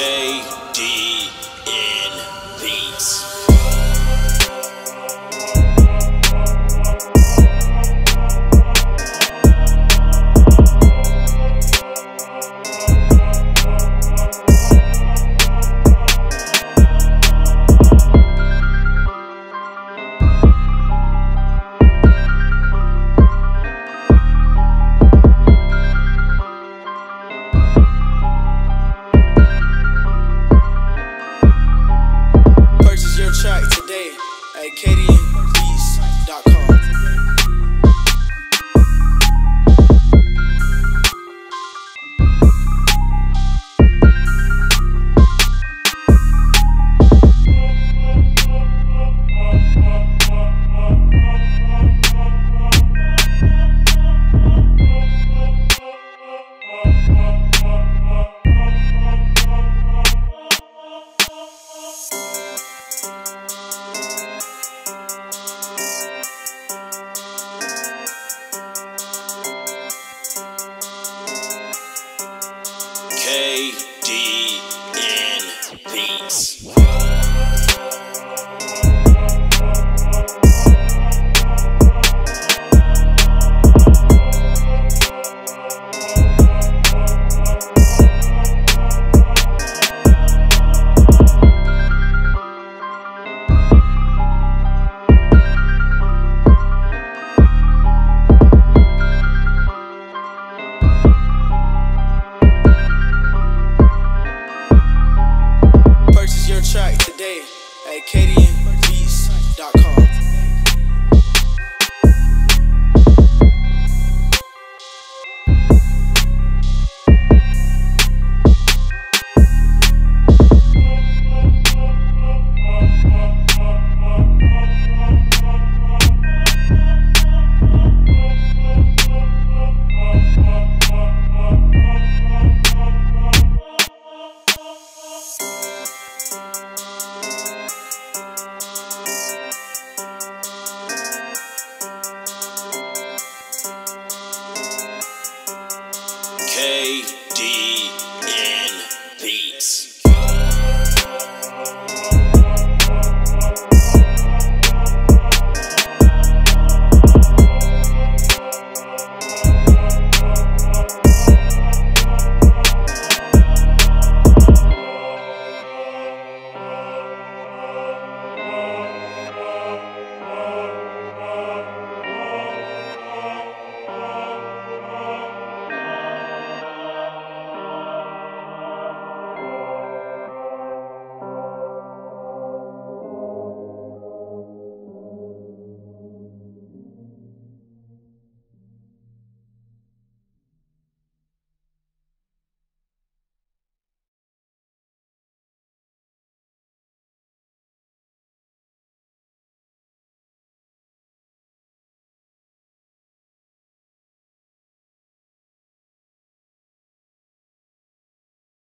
J D. track today. Hey, Katie. Track today at KDNBeats.com. KD.